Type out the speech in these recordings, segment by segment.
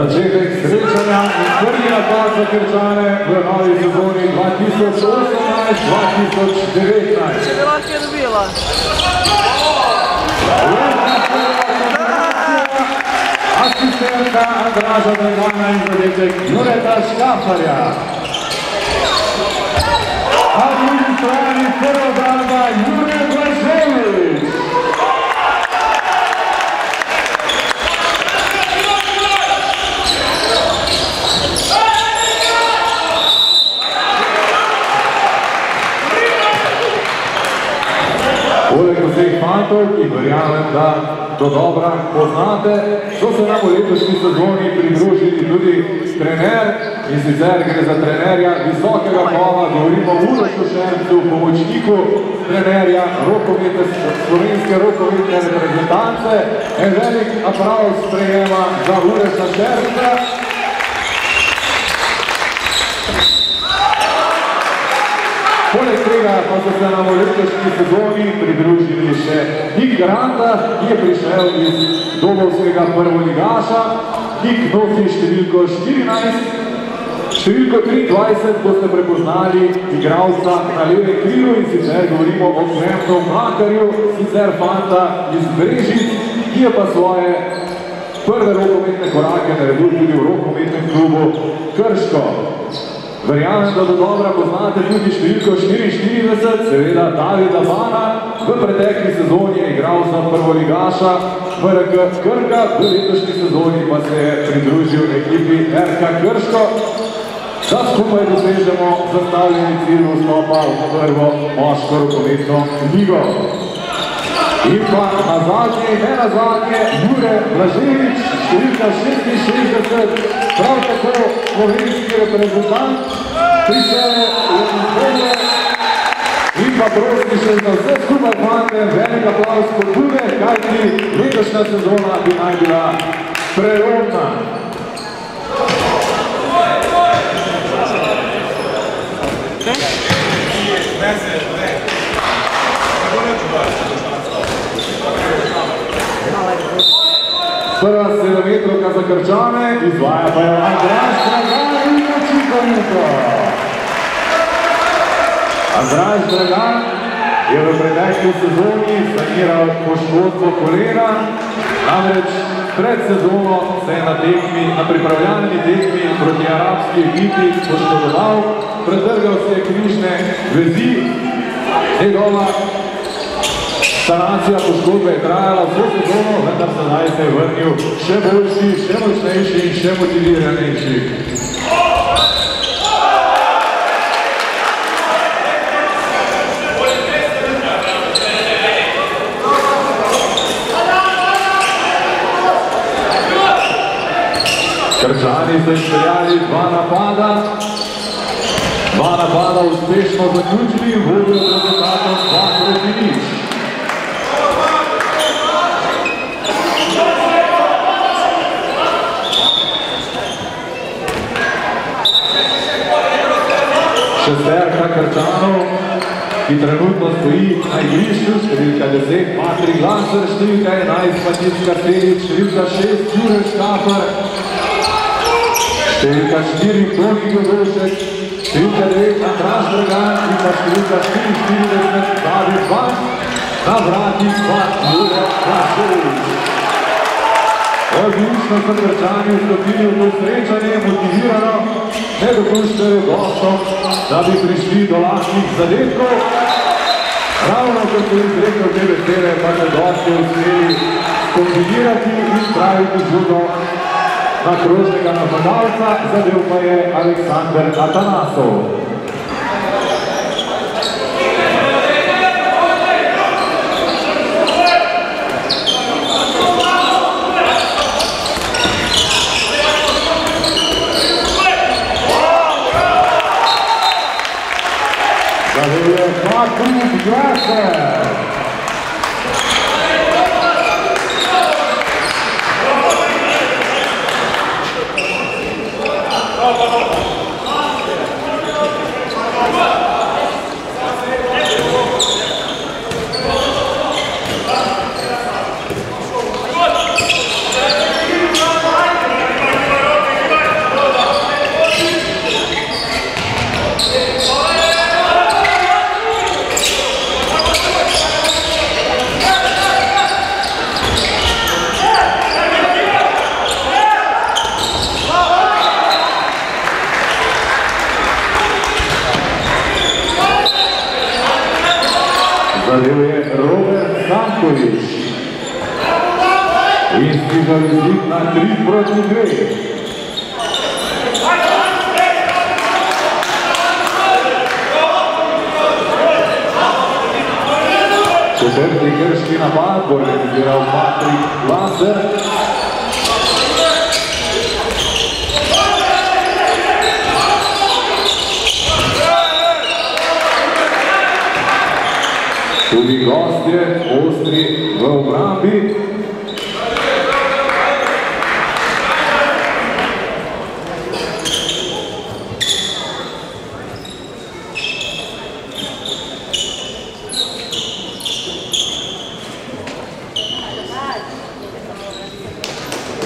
ko si rekel... Začetek srečanja in prvi napad za Krčane v novi sezoni 2018-2019. Če bi lahko je dobila. Asistentka Andraža Dragana in zadetek Jureta Škafarja. A drugi strani prva obramba Jure Blaževič. Poleg vseh fantov, ki verjamem, da to dobra poznate, so se nam v letošnji sezoni pridružili tudi trener in sicer gre za trenerja visokega kova, govorimo o Urošu Šercu, pomočniku trenerja rokometne, slovenske rokometne reprezentance. En velik aplavz sprejema za Uroša Šerca. Poleg tega pa so se nam v letošnji sezoni pridružili še Nik Granda, ki je prišel iz Dobovskega prvoligaša. Nik nosi številko 14. Številko 23 boste prepoznali igralca na leve krilu in sicer govorimo o Kremnu Mlakarju, sicer fanta iz Brežic, ki je pa svoje prve rokometne korake naredil tudi v rokometnem klubu Krško. Verjamem, da do dobra poznate tudi številko 44, seveda Davida Vana. Pretekli sezoni je igral za prvoligaša VRK Krka, v letošnji sezoni pa se je pridružil ekipi RK Krško, da skupaj dosežemo zastavljeni cilj vstopa v prvo moško rokometno ligo. In pa na zadnje, ne na zadnje, Jure Blaževič, številka 66, prav tako slovenski reprezentant, prišel je v izbore in pa prosti še za vse skupaj fante, velik aplavz podbude, kajti letošnja sezona bi naj bila prelomna. Prva sedemmetrovka za Krčane, izvaja pa jo Andraž Dragan in učinkovito. Andraž Dragan je v pretekli sezoni saniral poškodbo kolena, namreč pred sezono se je na tekmi, na pripravljalni tekmi proti arabski ekipi poškodoval, predrgal se je križne vezi, njegova Sanacija poškodbe je trajala vso sezono, vendar sedaj se je vrnil še boljši, še močnejši in še motiviranejši. Krčani so izpeljali dva napada, dva napada uspešno zaključili in vodijo z rezultatom 2 proti nič. šesterka Krčanov, ki trenutno stoji na igrišču, številka 10, Patrik Glaser, številka 11, Matic Kartelič, številka 6, Jure Škafar, številka 4, Toni Godošek, številka 9, Andraž Dragan in pa številka 44, David Vas, na vratih pa Jure Klaševič. Odlično so Krčani vstopili v to srečanje, motivirano, ne dopuščajo gostom, da bi prišli do lastnih zadetkov. Ravno kot so izrekel te besede, pa se gosti uspeli kombinirati in spraviti žugo na krožnega napadalca, zadev pa je Aleksandr Atanasov. Zadevuje Patrik Glaser. Markovič. In stižali zid na 3 proti 2. Četrti grški napad bo realiziral Patrik Tudi gostje ostri v obrambi.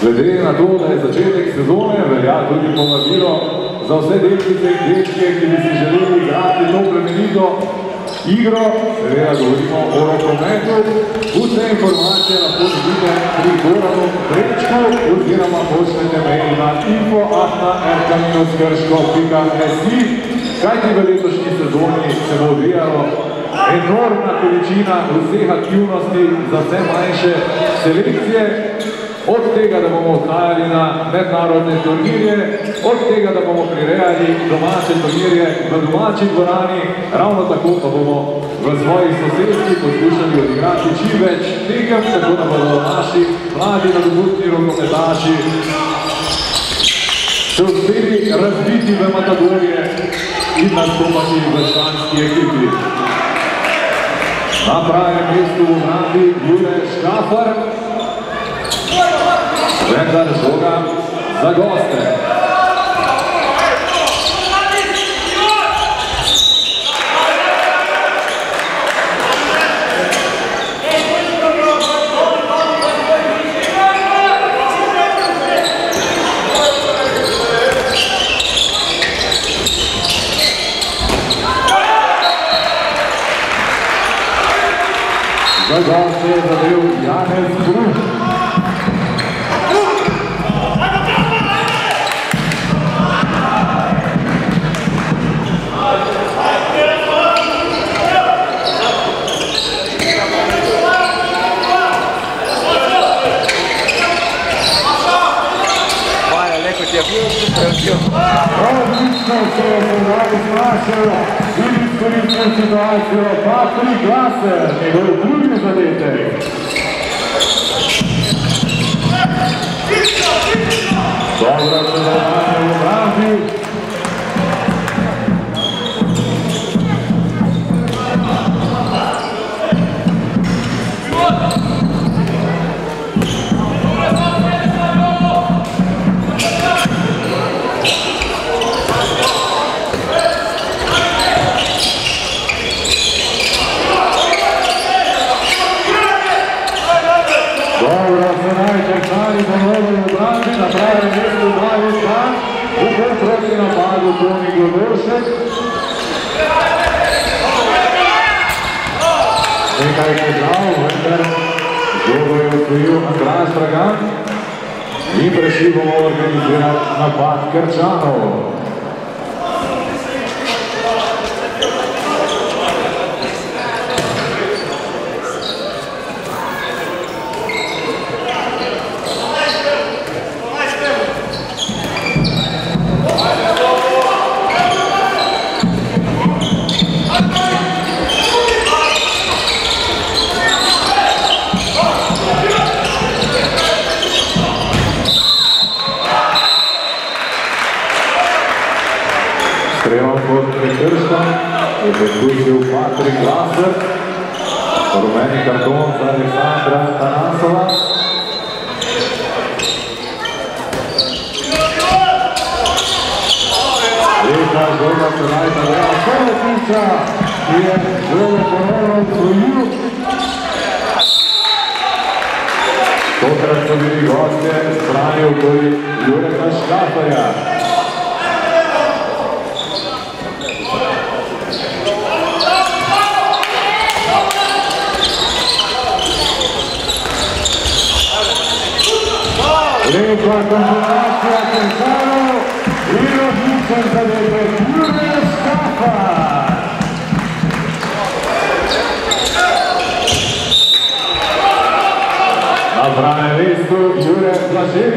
Glede na to, da je začetek sezone, velja tudi povabilo za vse deklice in dečke, ki bi si želeli igrati to plemenito igro, seveda govorimo o rokometu. Vse informacije lahko dobite pri Goranu Brečku oziroma pošljete mail na info.rk-krško.si kajti v letošnji sezoni se bo odvijalo enormna količina vseh aktivnosti za vse manjše selekcije, od tega, da bomo odhajali na mednarodne turnirje, od tega, da bomo prirejali domače turnirje v domači dvorani, ravno tako pa bomo v svojih sosedskih poskušali odigrati čim več tekem, tako da bodo naši mladi nadobudni rokometaši se uspeli razbiti v Matadorje in nastopati v članski ekipi. Na pravem mestu v obrambi Jure Škafar, Žerdar Boga za goste. Odlično se je podavi znašel in izkoristil situacijo Patrik Glaser, njegov drugi zadetek. Osvojil Andraž Dragan in prešli bomo organizirati napad Krčanov. Yuri, Yuri Castanha.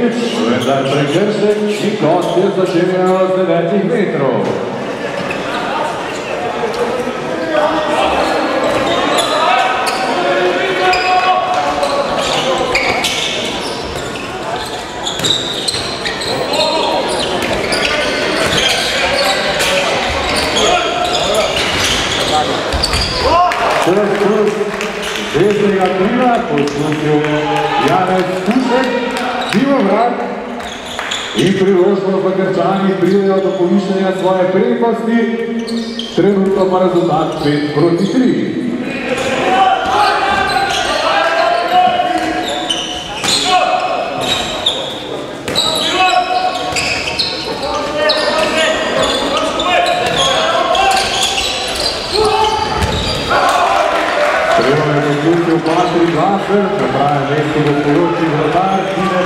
Blaževič, vendar prekršek in gostje začenjajo z 9 metrov. Šest plus desnega krila poslusil Janez Kušek, Divograd in priložnost v Grčani pridejo do povišanja svoje prednosti, trenutno pa rezultat 5 proti 3. Prvo je poslušal Patrik Glaser, na pravem mestu gostujoči vratar Tine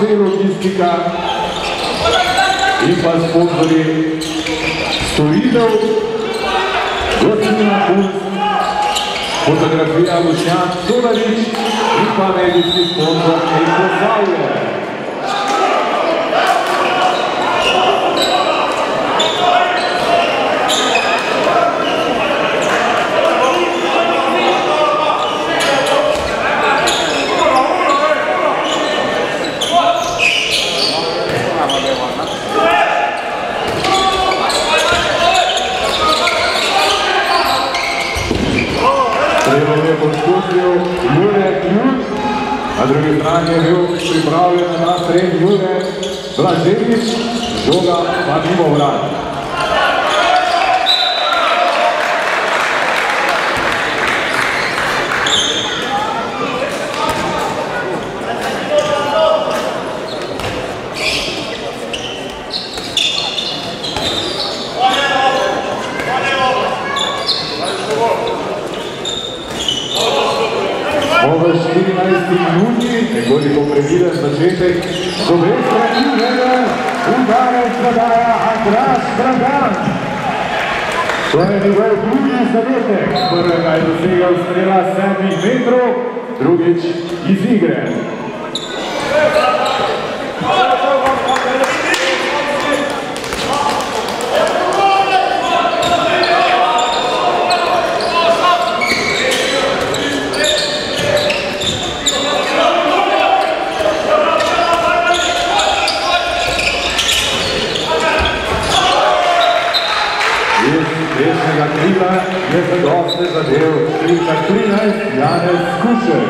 fazer logística e faz ponto de Turidão, Gostinho Cunha, fotografia Luciano Tunari e Panelli se encontra em Gonçalves. Blaževič, žoga pa mimo vrat. Smo v 14. minuti, nekoliko predviden začetek z obe strani vrede, udarec zadaja Andraš Dragan. To je njegov drugi zadetek. Prvega je dosegel strela 7 metrov, drugič iz igre. Je za goste zadev številka 13 Janez Kušek.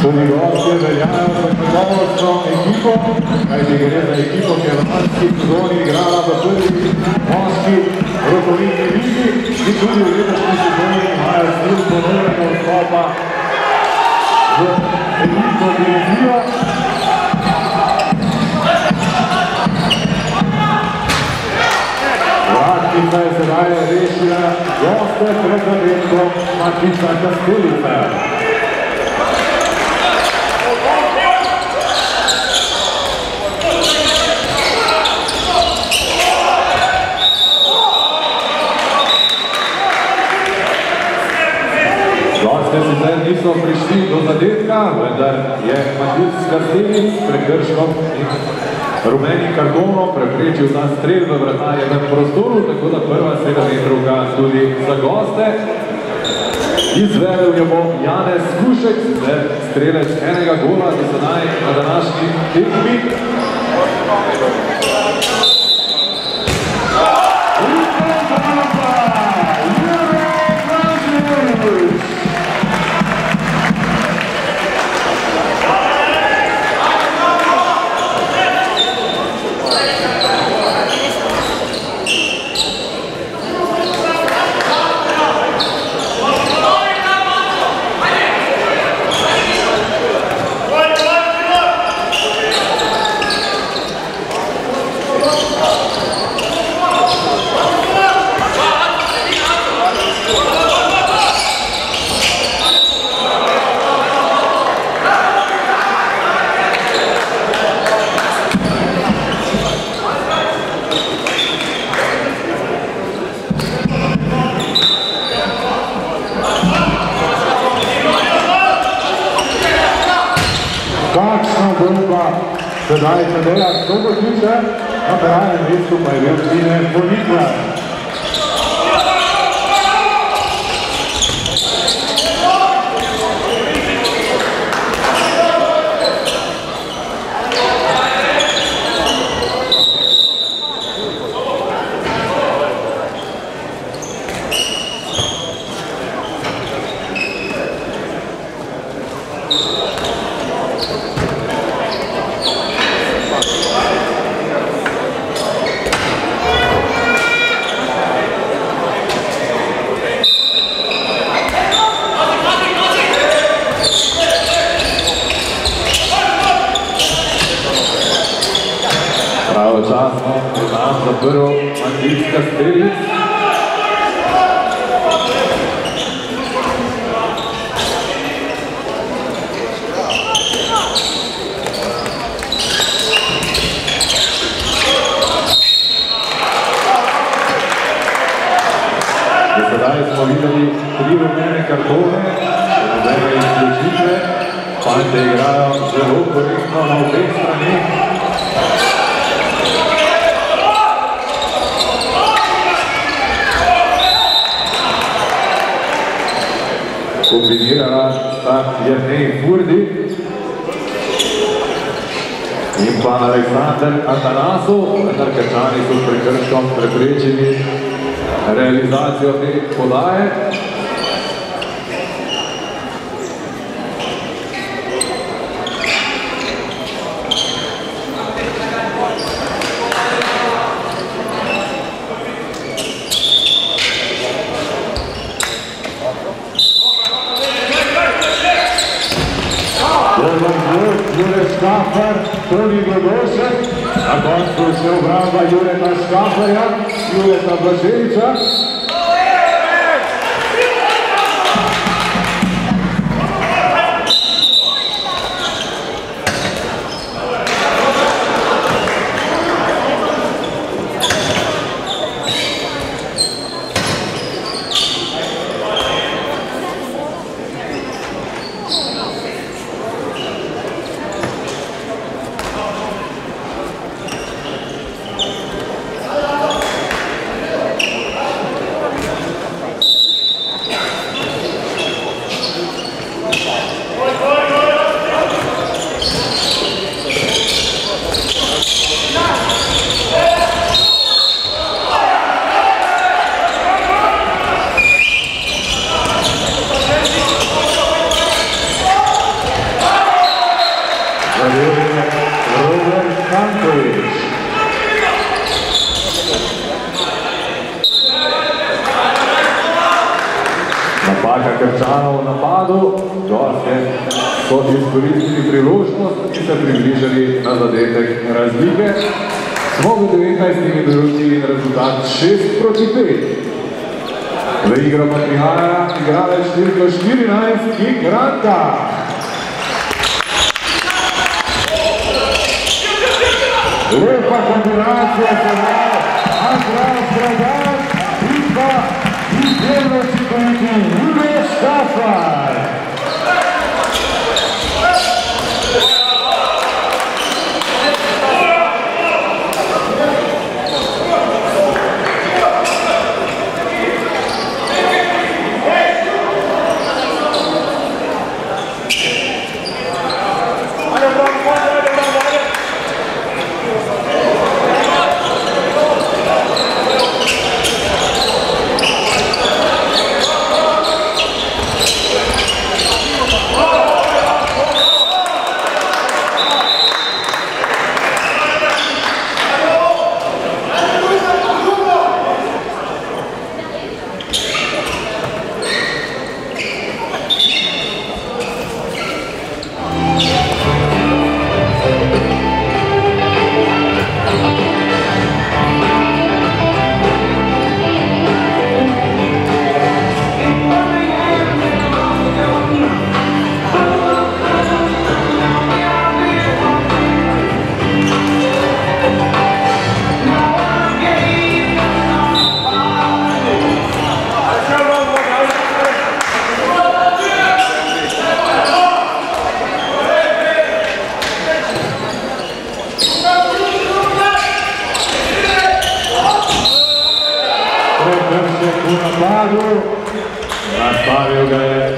Tudi gostje veljajo za kakovostno ekipo, kajti gre za ekipo, ki je v lanski sezoni igrala v prvi moški rokovinni ligi in tudi v letošnji sezoni imajo službo novega vstopa v elitno divizijo. Vratnica je sedaj rešila Joste pred zadetkom Matica Kastelica. niso prišli do zadetka, vendar je Matic Skastini s prekrškom in rumenim kartonom preprečil ta strel v vratarjevem prostoru, tako da prva sedemmetrovka tudi za goste. Izvedel jo bo Janez Kušek, strelec enega gola, ki se naj na današnji tekmi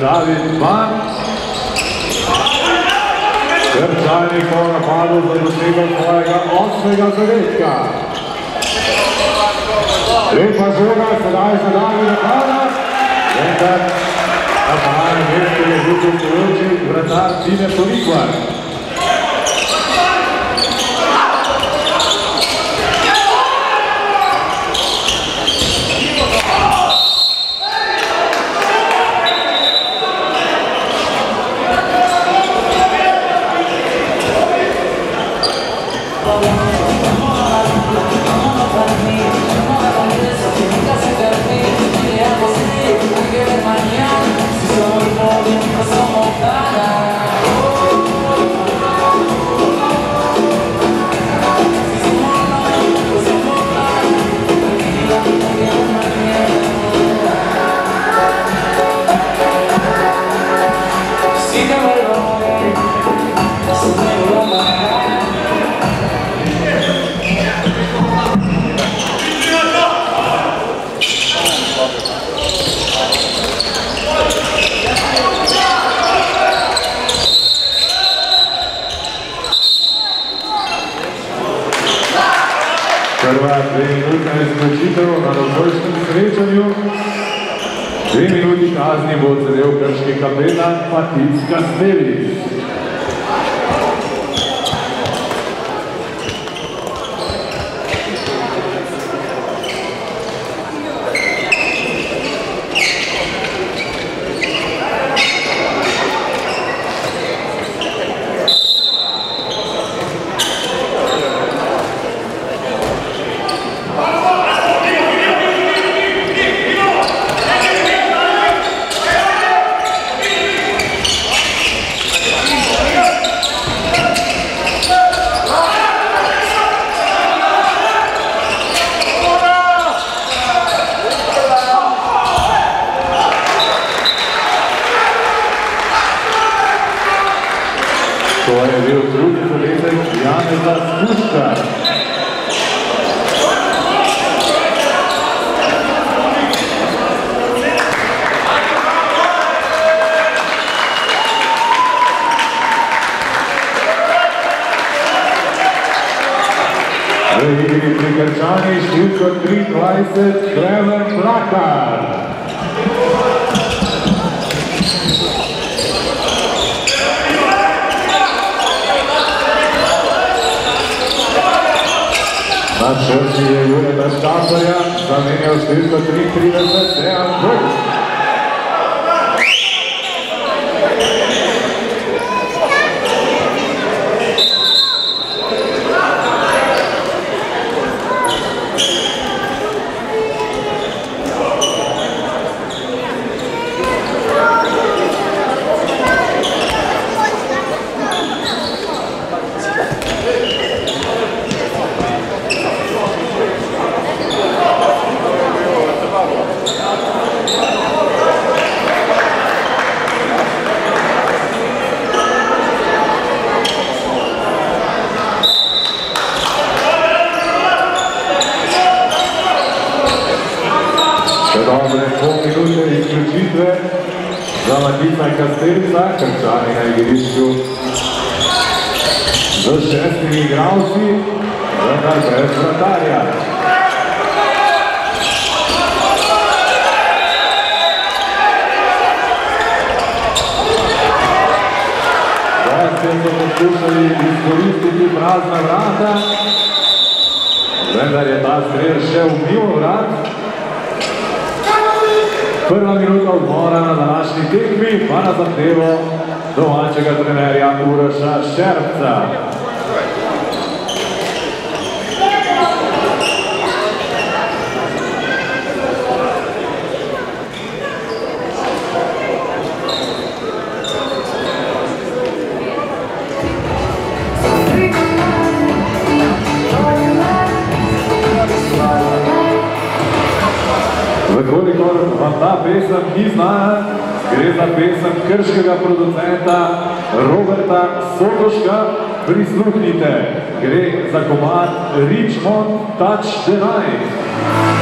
David Mann. Krčani po napadu za dosego svojega osmega zadetka. Lepa žoga, sedaj za Davida Mana, vendar na pahalnem mestu je bil poroči vratar Tine Polikvar. Kazni bo odsedel krški kapetan Matic Kastelis. To je bil drugi zadetek Janeza Skuška. V igri pri Krčani številko 23 Klemen Mlakar. Na črti je Jureta Štafarja zamenjal številko 33 Dejan Brž. našega trenerja Uroša Šerca. Vkolikor vam ta pesem ni znana, gre za pesem krškega producenta Roberta Sotoška. Prisluhnite, gre za komad Richmond Touch the Night.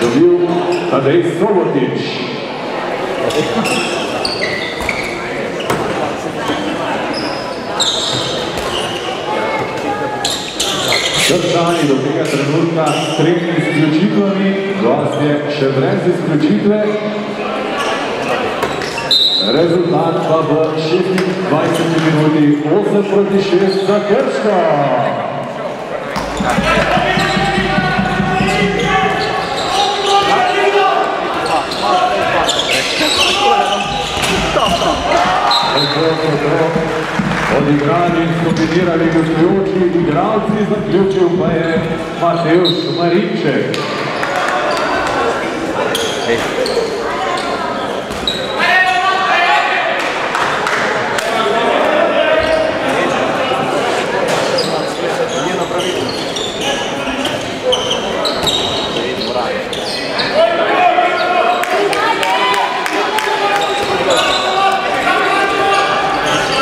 Dobil Tadej Sobotič. Krčani do tega trenutka s tremi izključitvami, gostje še brez izključitve. Rezultat pa v 26 minuti 8 proti 6 za Krško. Odigrali in skombinirali gostujoči igralci, zaključil pa je Mateusz Marinček.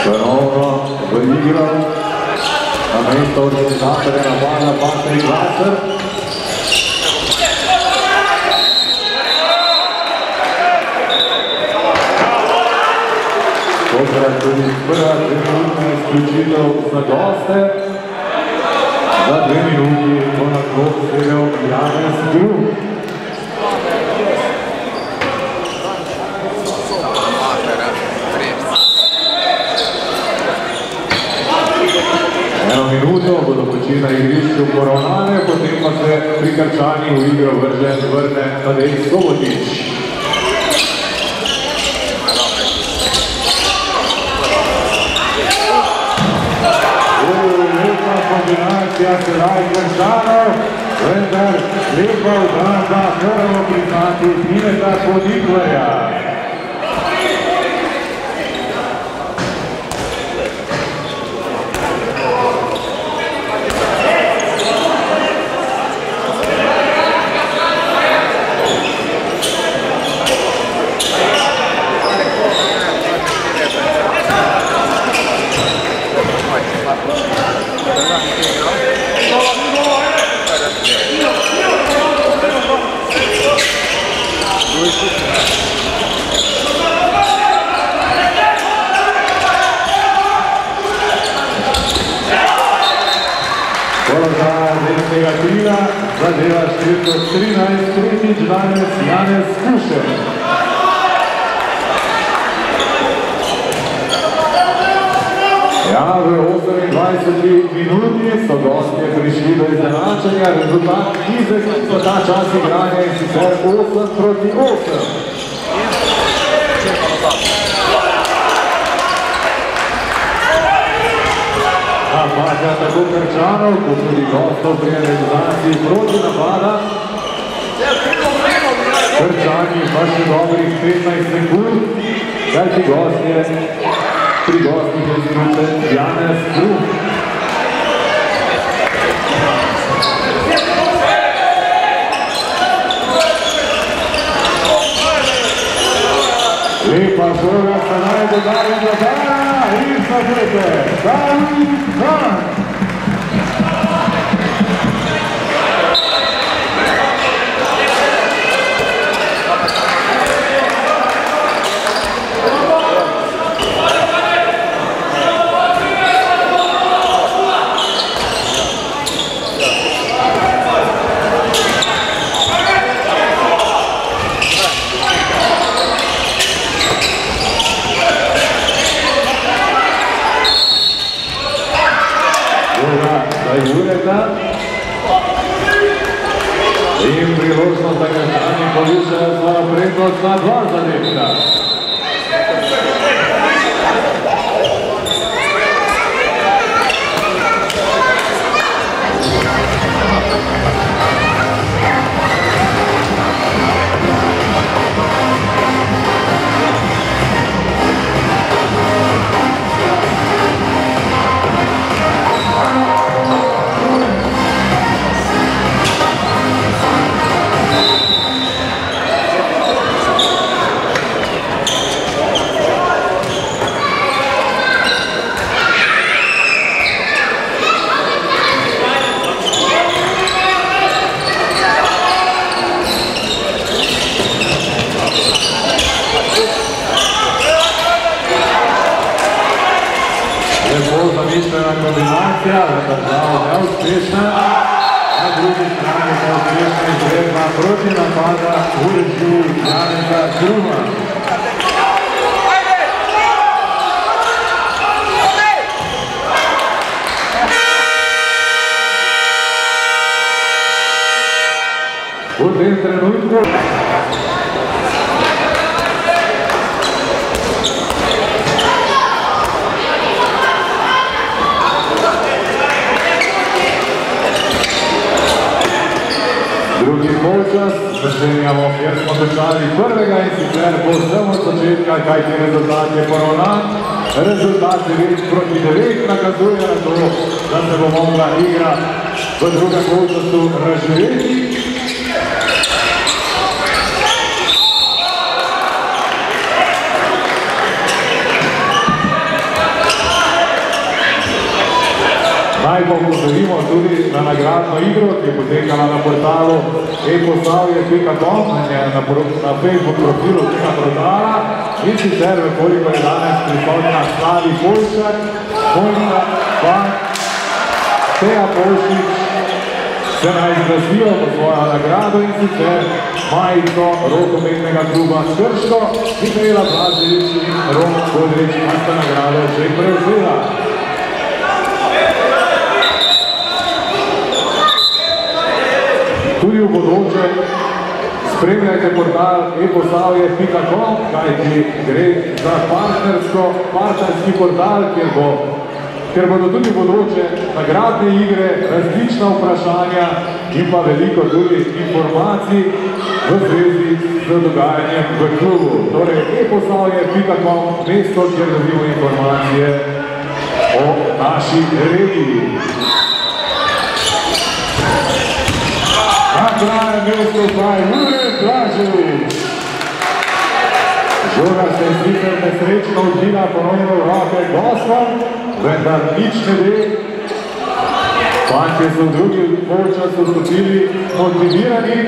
Ponovno v igro na mesto organizatorja napada Patrik Glaser. Tokrat tudi prva trenutna izključitev za goste. Za dve minuti bo na klop sedel Janez Gruh. Eno minuto bodo počeli na igrišču poravnane, potem pa se Krčani v igro vrže vrne Tadej Sobotič. Kombinacija sedaj Krčanov, vendar lepa obramba moramo priznati Tineta Podiklerja. Ja, v 28 minuti so gostje prišli do izenačenja, rezultat Izek za ta čas igranja je sicer 8 proti 8. Napaka tako Krčanov, kot tudi gostov pri realizaciji proti napada. Krčani pa še dobrih 15 sekund, kaj ti gostje pri gostih je izključen Janez Kruh. Lepa žoga se naj dodali nazaj. in zadete, David Han. Druga zajureta. In priložnost, da Kršani povišajo svojo prednost na dva zadetka. Kombinacija, vendar žal neuspešna. Na drugi strani pa uspešna izvedba proti napada Urežu Janeza Gruma. V tem Drugi polčas, začenjamo, kjer smo začali prvega in sicer bo vsem od začetka, kaj ti rezultat je poravnan. Rezultat 9 proti 9 nakazuje na to, da se bo mogla igra v drugem polčasu razživeti. Naj pa tudi na nagradno igro, ki je potekala na portalu eposavje.com na, Facebook profilu tega portala in sicer v koliko je danes prisotna Slavi Polšak, Mojca, Bank, Teja Polšič, se naj zglasijo po svojo nagrado in sicer majico rokometnega kluba Krško, Mihajla Blaževič in Rom Kodrič, ki sta nagrado že prevzela. Tudi v bodoče spremljajte portal eposavje.com, kajti gre za partnersko, partnerski portal, kjer, bo, kjer bodo tudi v bodoče nagradne igre, različna vprašanja in pa veliko tudi informacij v zvezi z dogajanjem v klubu. Torej eposavje.com, mesto, kjer dobimo informacije o naši regiji. Na krajem mestu pa Jure Blaževič. Žoga se je sicer nesrečno odvila ponovno v roke gostom, vendar nič ne ve. Fantje so v drugi polčasu stopili motivirani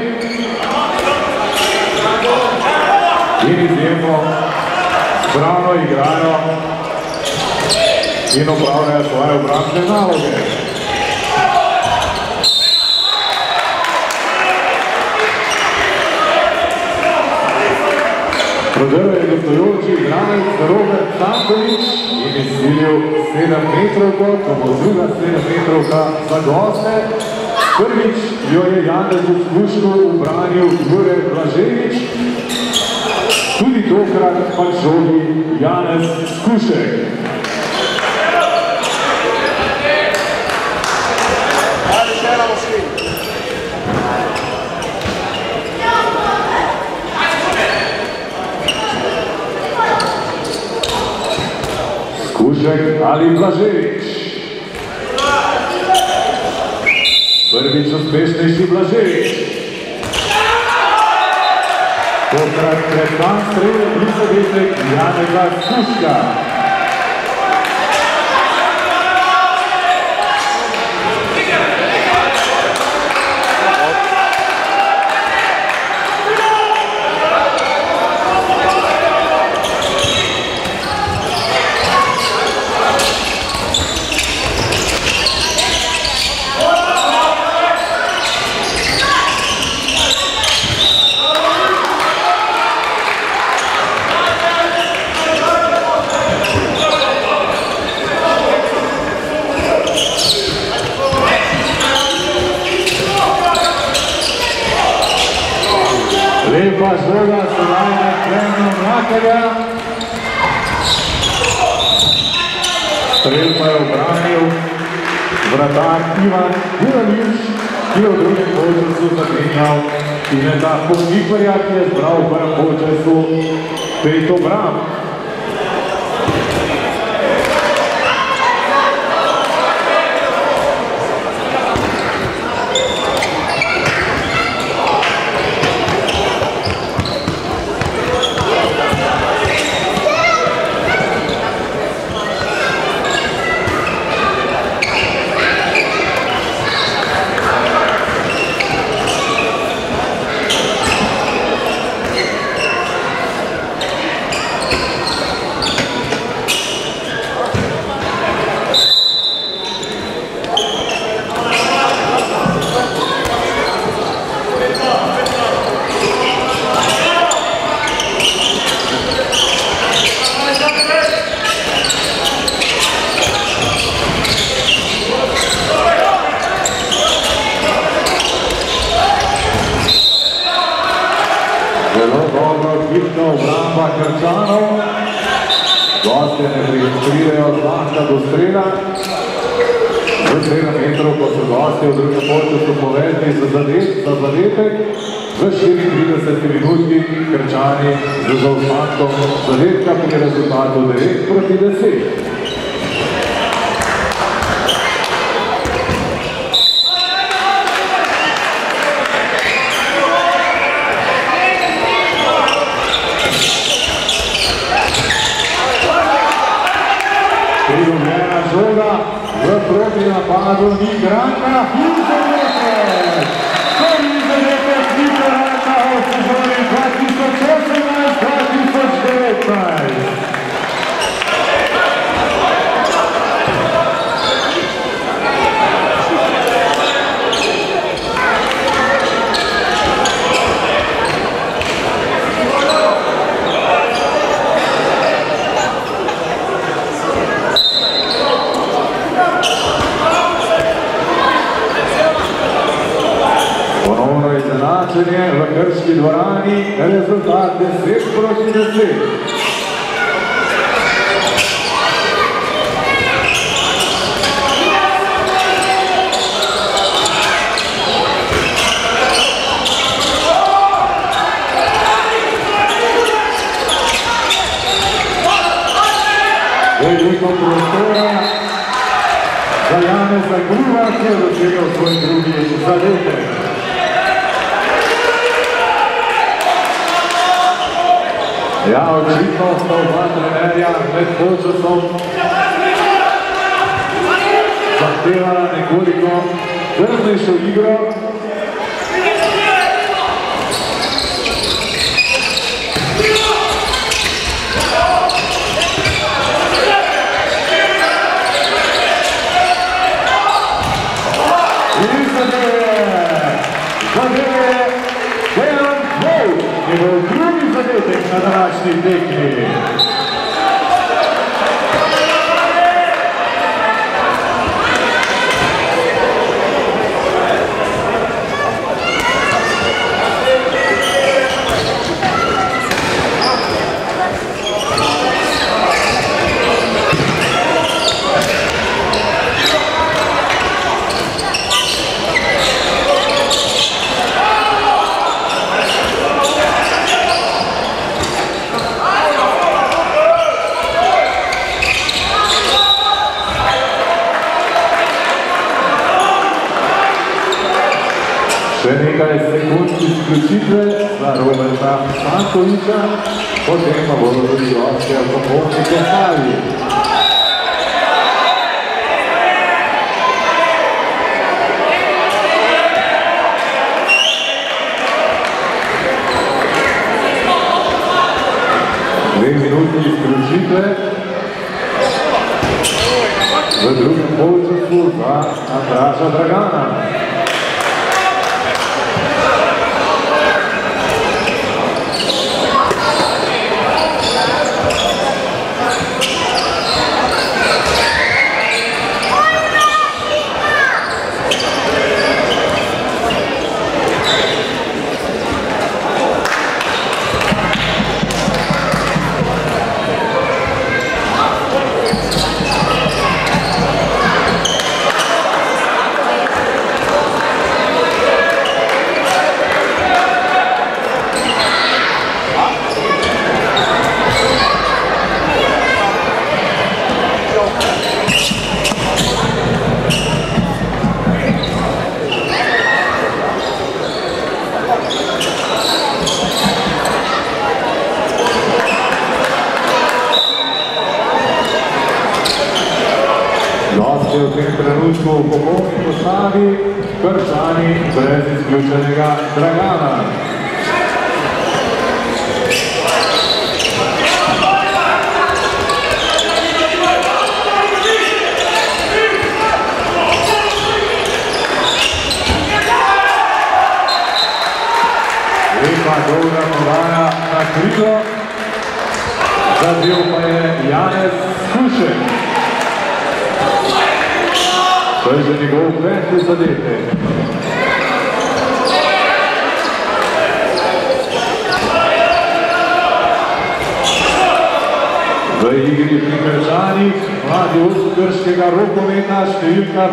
in izjemno spravno igrajo in opravljajo svoje obrambne naloge. Prodrl je gostujoči igralec Robert Tankovič in izsilil 7 metrovko, to bo druga 7 metrovka za goste. Prvič jo je Janezu Skušku ubranil Jure Blaževič, tudi tokrat pa žogi Janez Skušek. Skušek ali Blaževič. Prvič uspešnejši Blaževič. Tokrat pred dan strel in zadetek Janeza Skuška. in nekako Vikvarja, ki je zbral prvo času pet obramb. očitno sta oba trenerja med polčasom zahtevala nekoliko drznejšo igro, Steve Dick. Rokometa številka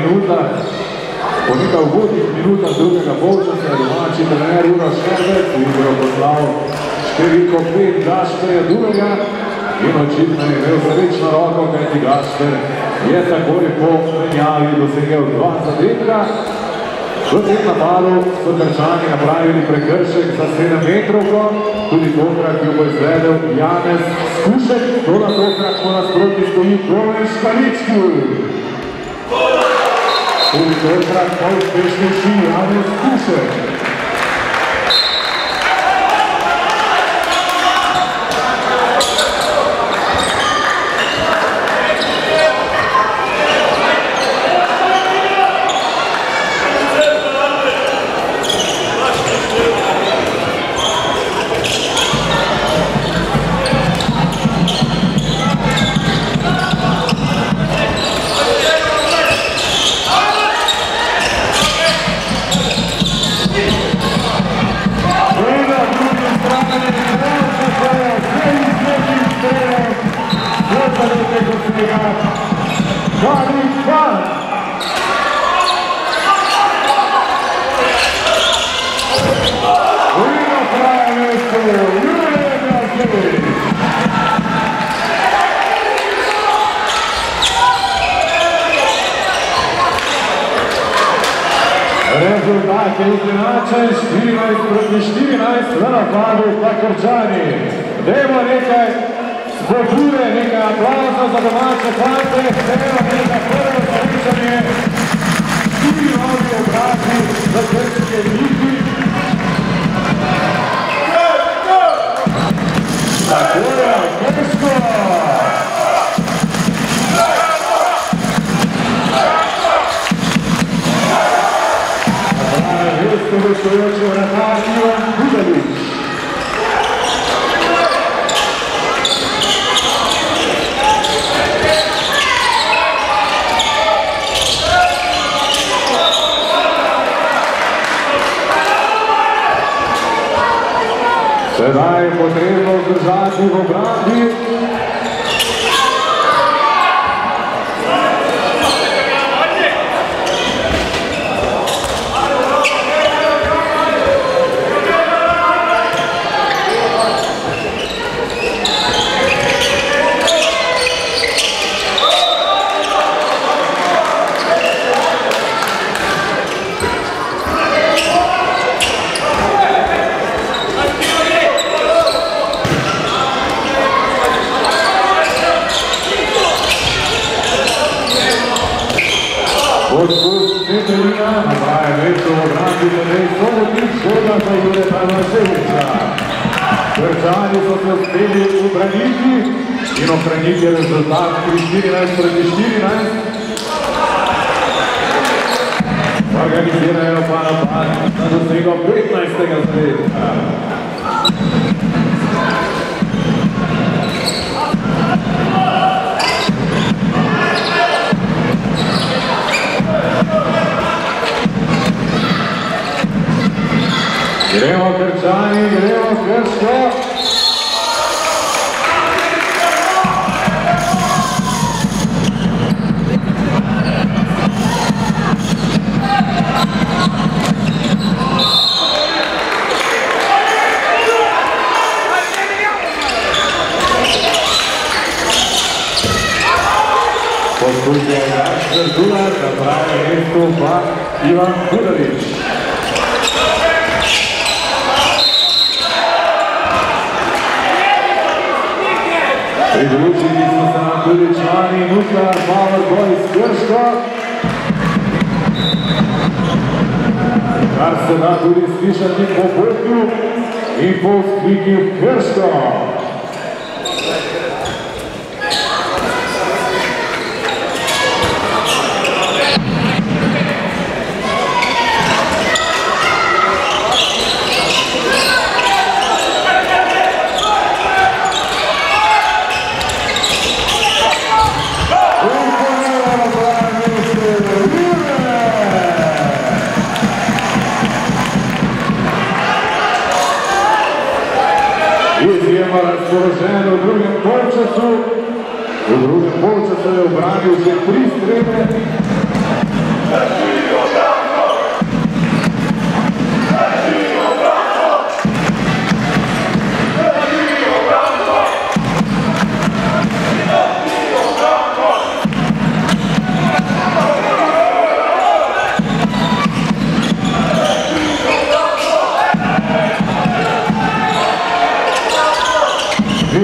minutah, po nekaj ugodnih minutah drugega polčasa je domači trener Uroš Herbec igro poslal številko 5 Gašperja Dumelja in očitno je imel pravično roko, kajti Gašper je takoj po menjavi dosegel 2 zadetka. V tem napadu so Krčani napravili prekršek za 7 metrovko, tudi tokrat jo bo izvedel Janez Skušek, toda tokrat po nasproti stoji Goran Španičkul. Und Deutschland auf Bestechie, Hannes Kusche.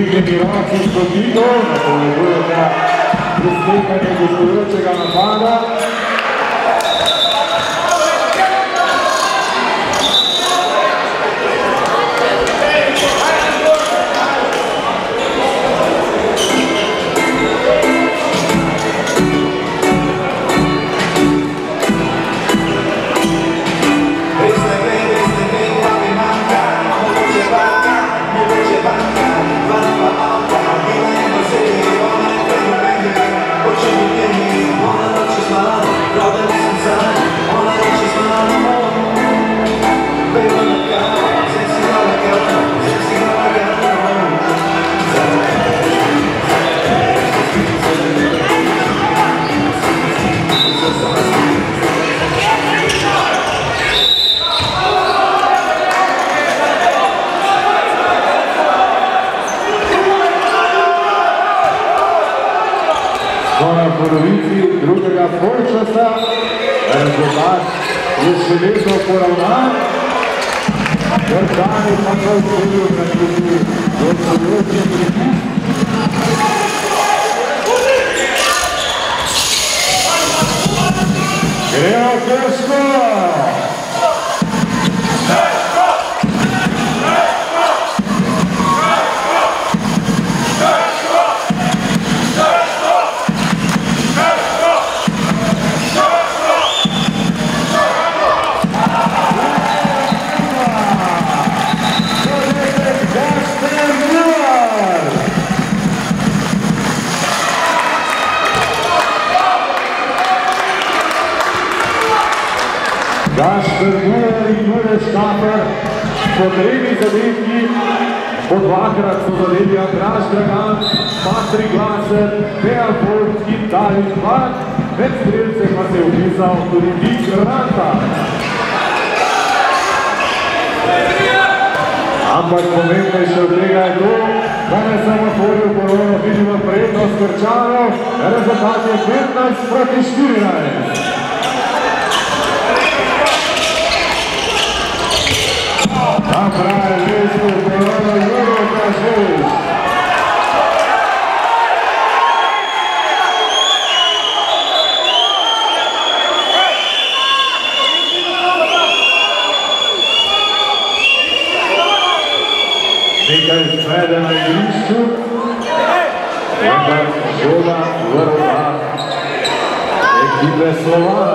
Ludwig General suspendido, con el ruedo de la República de Cuscuroche Ganapara. Drugega polčasa, rezultat je še vedno poravnan. Držani pa so vzeli Štaper po tremi zadetki, po dvakrat so zadeli Andraž Dragan, Patrik Glaser, Bea Volt in David Hvat, med strelce pa se je upisal tudi Dik Ranta. Ampak pomembnejše od tega je to, da na semaforju ponovno vidimo prednost Krčanov, rezultat je 15 proti 14. Well, uh, thank you, best of.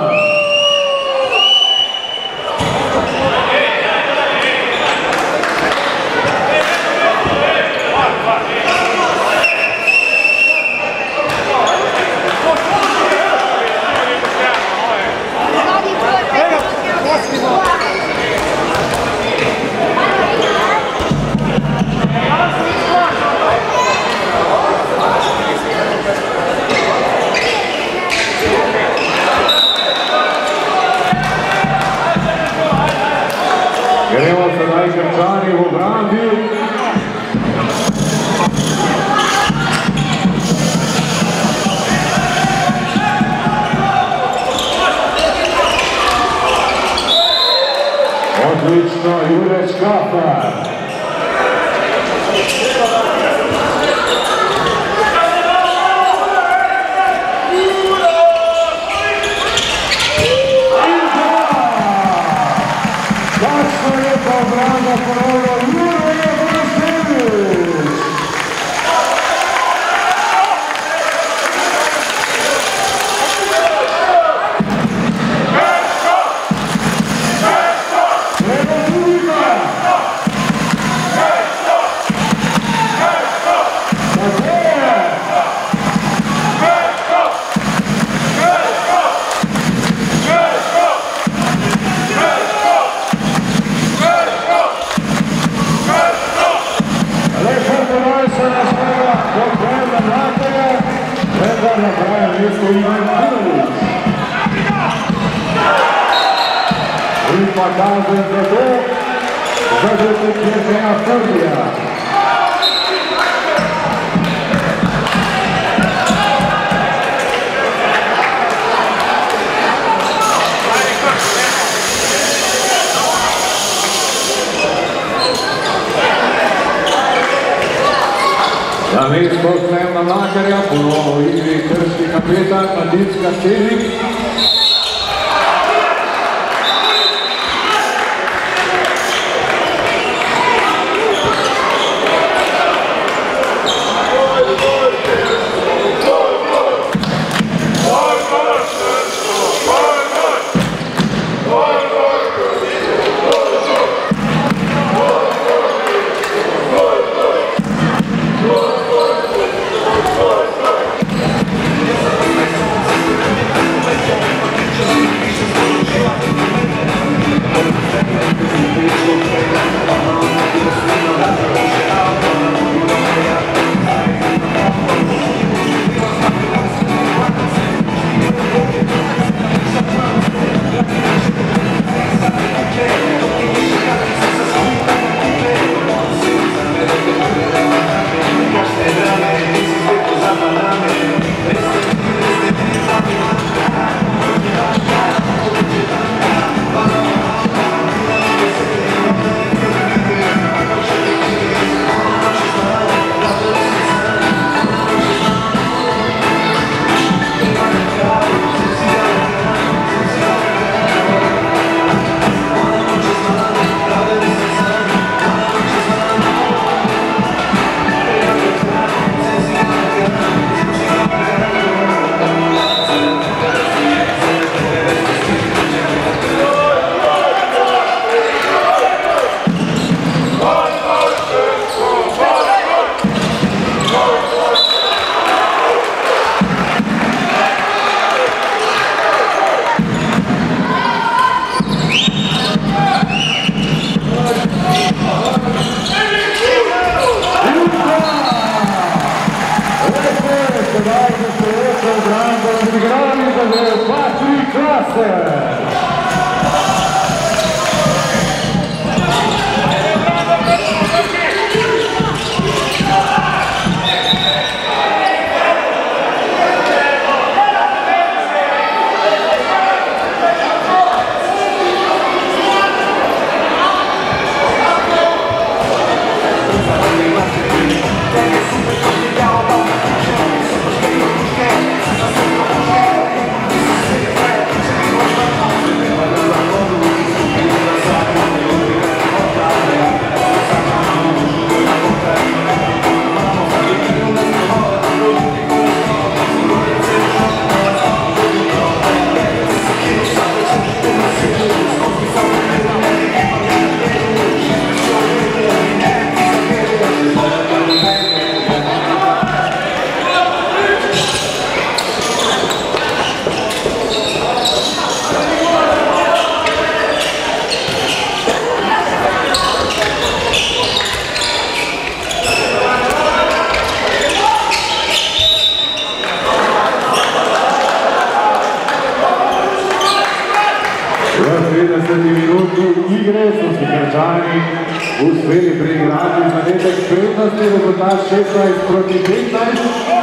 Uspeli preigrati zadetek prednosti, rezultat 16 proti 15.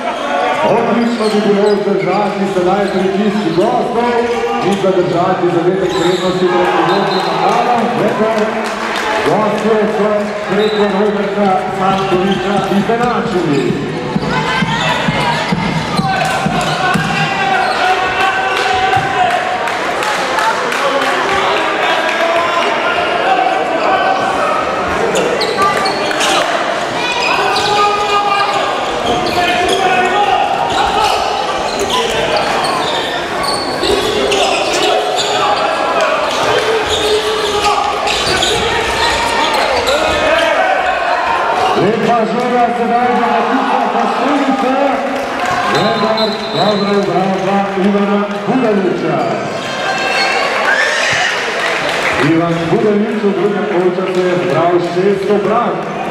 Odlično bi bilo vzdržati sedaj pritisk gostov in zadržati zadetek prednosti pred prihodnim napadom, vendar gostje so preko Roberta Sankoviča izenačili. Žoga sedaj za Matisa Paštevica, vendar dobra obramba Ivana Budaliča. Ivan Budalič v drugem polčasu je zbral šest obrank.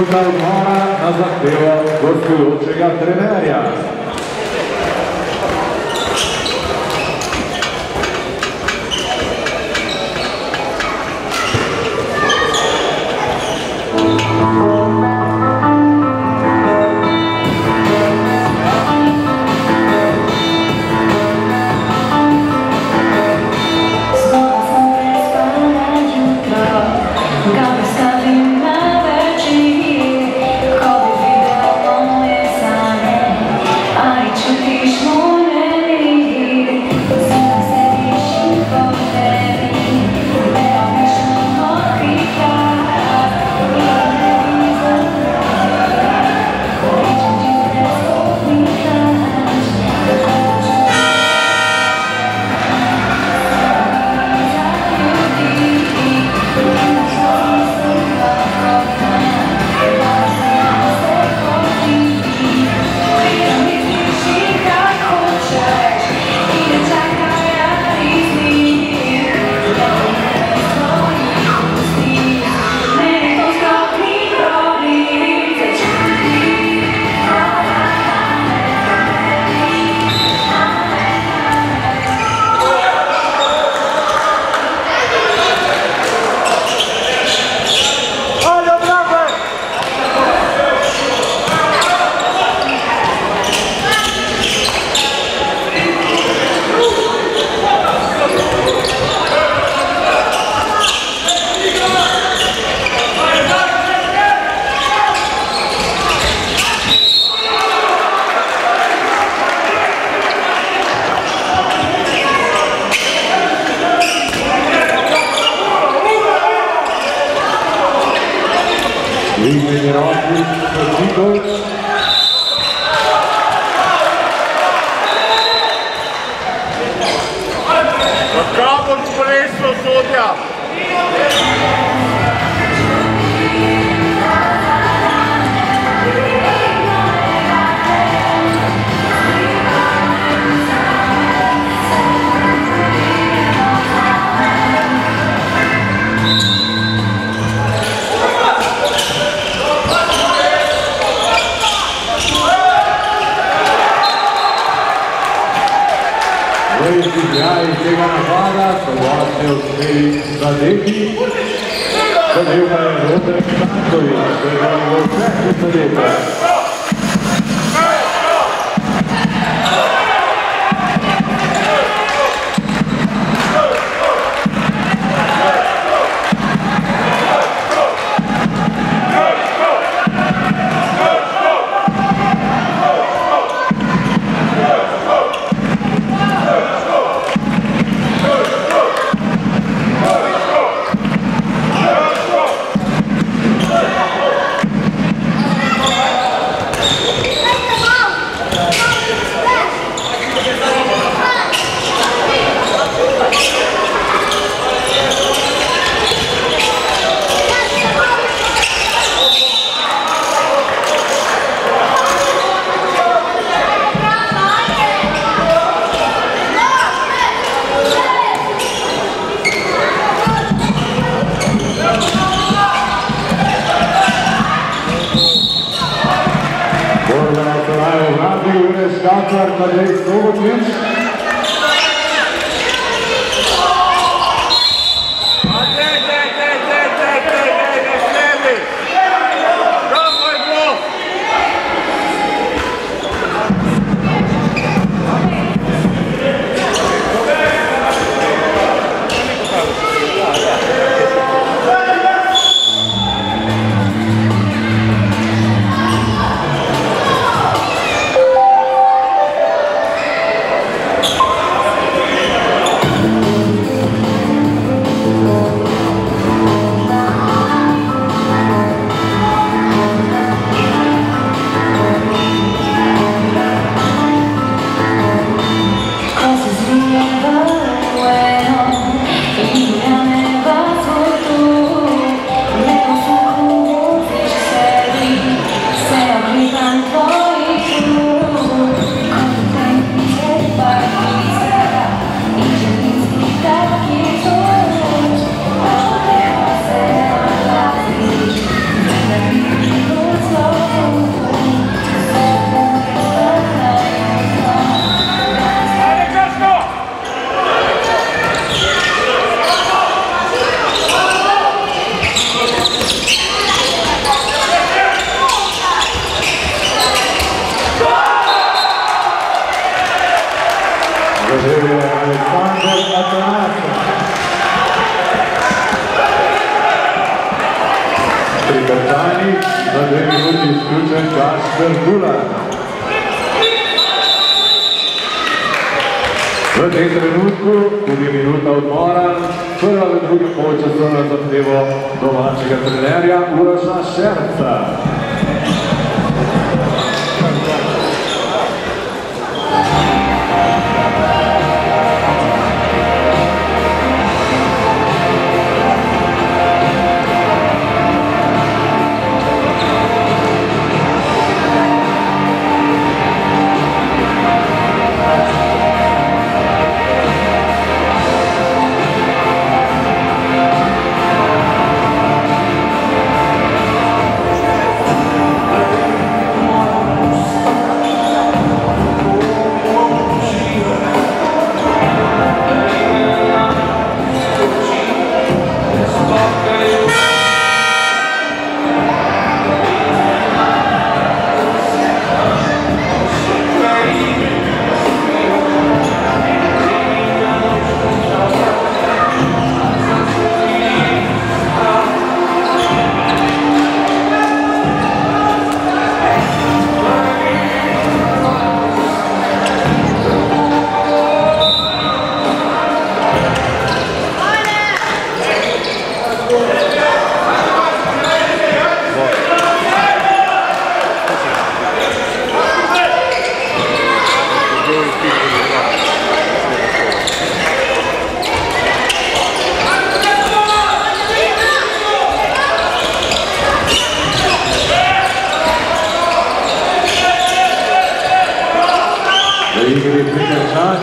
Luca Mora Nasateo Gorfiu Cegat Tremeria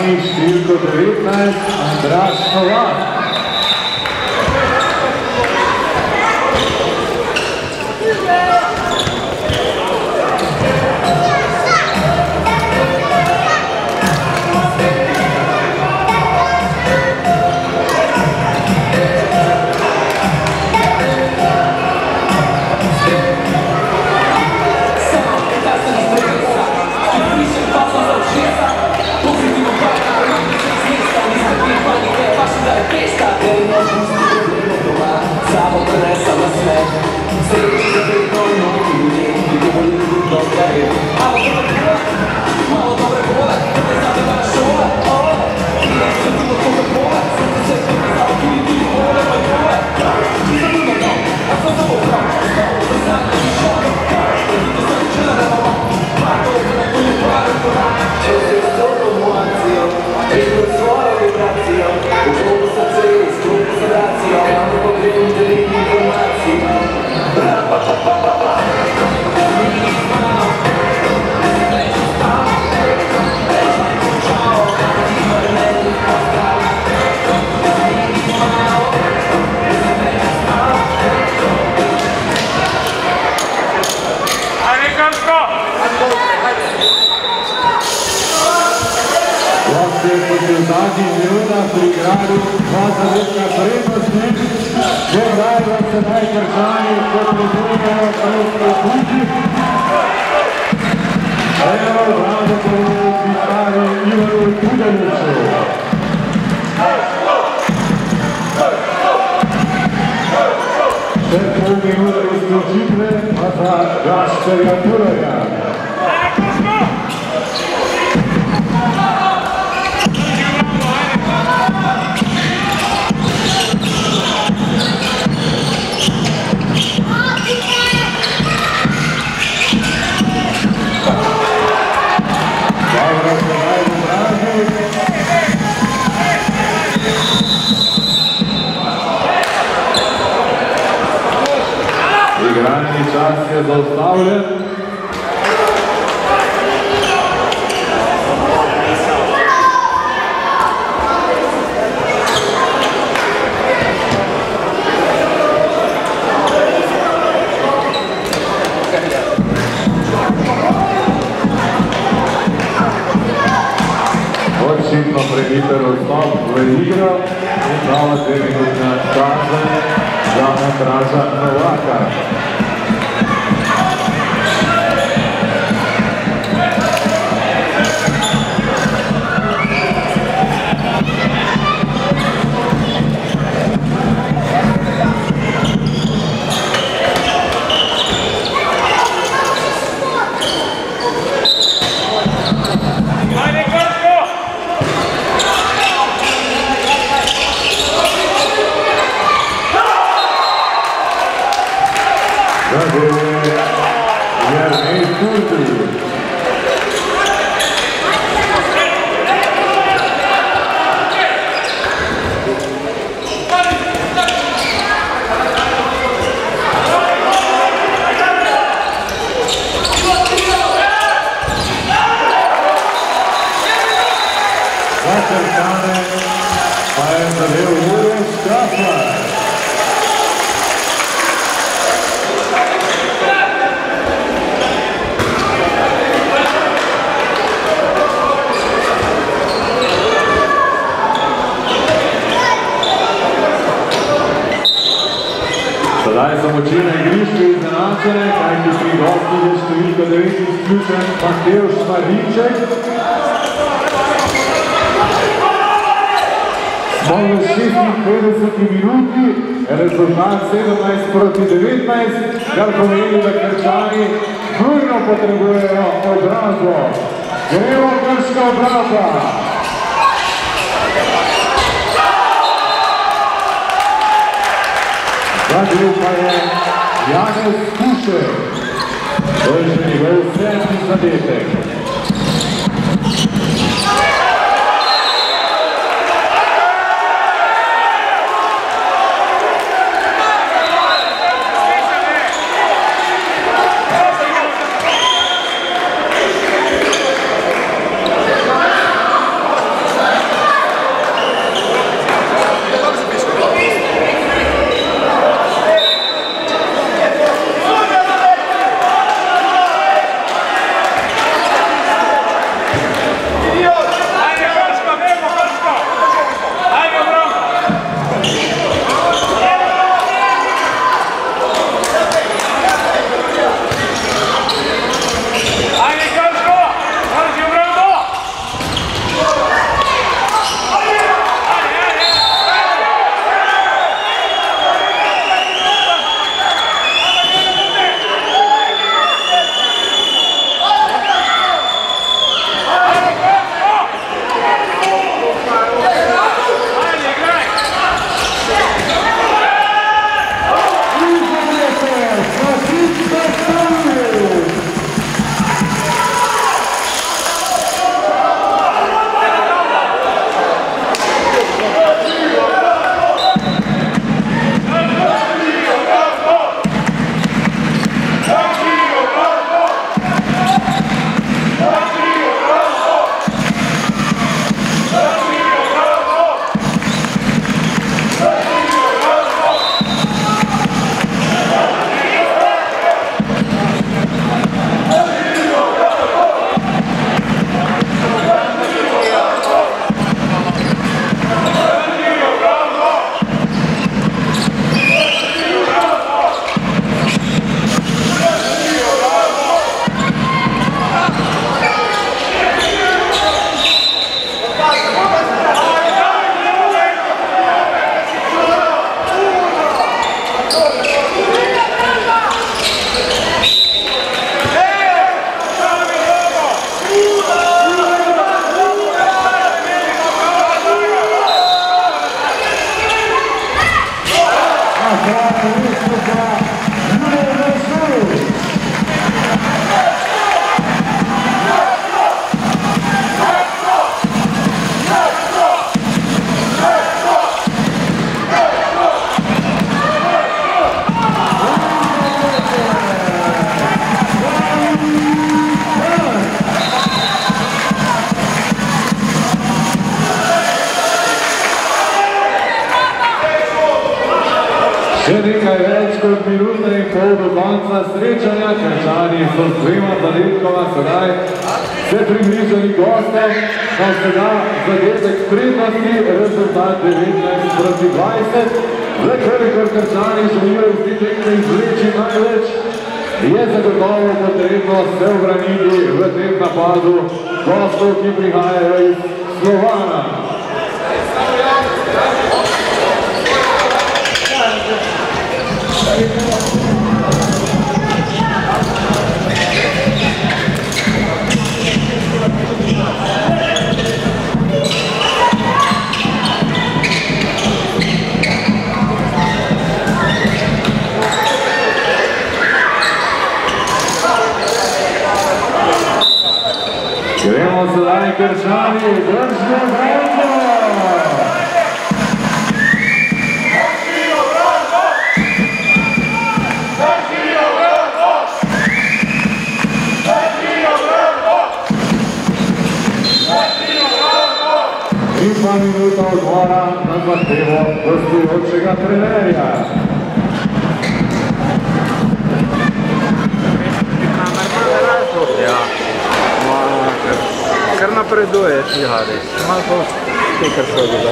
Krčani številko 19 Andraš Novak. Minuta pri kralju, dva zadetka prednosti. Že vrajva se naj Krčani potrebujejo proti kuži. Evo, rado po pisari Ivaru Kudeliću. Še pol minute izključitve, pa za Gašperja Turarja. Čas je zaustavljen. Očitno prebiter vstop v igro in nova dve minutna kazen za Andraža Novaka. za Krčane pa je zadev Uroš Krasnar. Sedaj so moči na igrišču izenačene, kajti pri gostih je številka 9 izključen Matevš Marinček. Smo v 56 minuti, rezultat 17 proti 19, kar pomeni, da krčani করবে